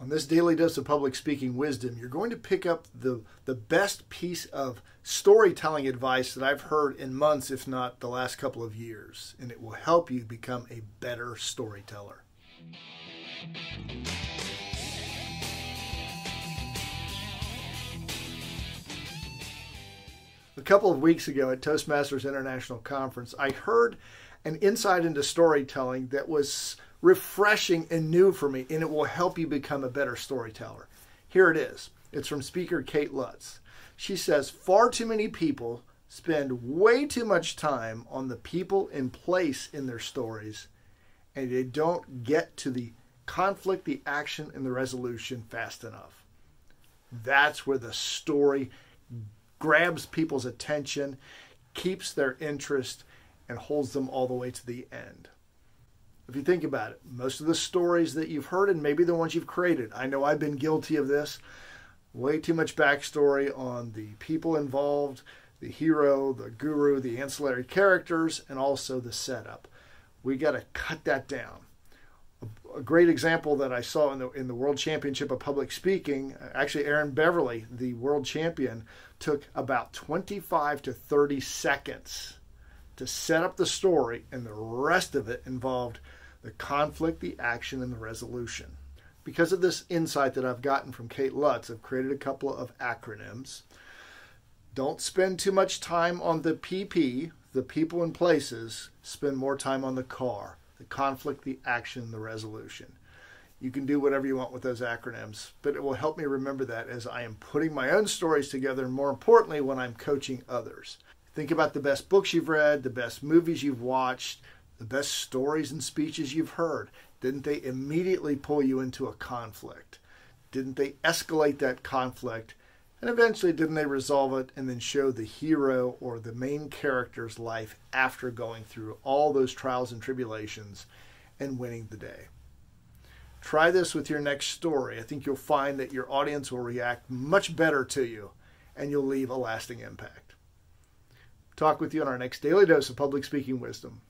On this daily dose of public speaking wisdom, you're going to pick up the, the best piece of storytelling advice that I've heard in months, if not the last couple of years, and it will help you become a better storyteller. A couple of weeks ago at Toastmasters International Conference, I heard an insight into storytelling that was refreshing and new for me, and it will help you become a better storyteller. Here it is. It's from speaker Kate Lutz. She says, Far too many people spend way too much time on the people in place in their stories, and they don't get to the conflict, the action, and the resolution fast enough. That's where the story grabs people's attention, keeps their interest, and holds them all the way to the end. If you think about it, most of the stories that you've heard and maybe the ones you've created, I know I've been guilty of this. Way too much backstory on the people involved, the hero, the guru, the ancillary characters, and also the setup. We got to cut that down. A great example that I saw in the in the World Championship of Public Speaking, actually Aaron Beverly, the world champion, took about 25 to 30 seconds to set up the story, and the rest of it involved the conflict, the action, and the resolution. Because of this insight that I've gotten from Kate Lutz, I've created a couple of acronyms. Don't spend too much time on the PP, the people and places. Spend more time on the car, the conflict, the action, the resolution. You can do whatever you want with those acronyms, but it will help me remember that as I am putting my own stories together, and more importantly, when I'm coaching others. Think about the best books you've read, the best movies you've watched, the best stories and speeches you've heard, didn't they immediately pull you into a conflict? Didn't they escalate that conflict? And eventually, didn't they resolve it and then show the hero or the main character's life after going through all those trials and tribulations and winning the day? Try this with your next story. I think you'll find that your audience will react much better to you and you'll leave a lasting impact. Talk with you on our next daily dose of public speaking wisdom.